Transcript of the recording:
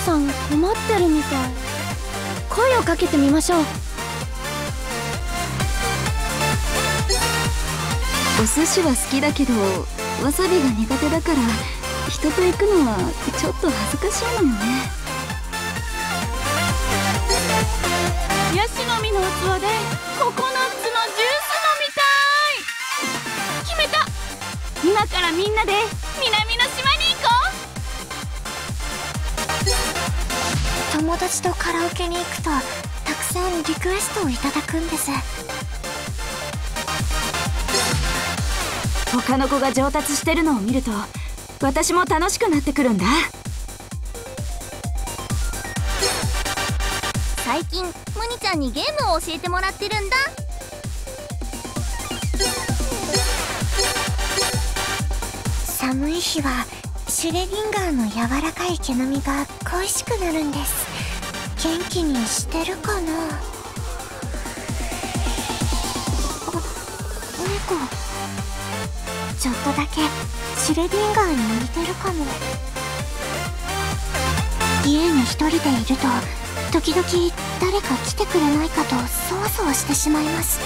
母さん困ってるみたい。声をかけてみましょう。お寿司は好きだけどわさびが苦手だから人と行くのはちょっと恥ずかしいのよね。ヤシの実の器でココナッツのジュース飲みたい。決めた。今からみんなで南の島に友達とカラオケに行くとたくさんリクエストをいただくんです。他の子が上達してるのを見ると私も楽しくなってくるんだ。最近ムニちゃんにゲームを教えてもらってるんだ。寒い日はシュレディンガーの柔らかい毛並みが恋しくなるんです。元気にしてるかな？あ猫。ちょっとだけシュレディンガーに似てるかも。家に一人でいると時々誰か来てくれないかとそわそわしてしまいます。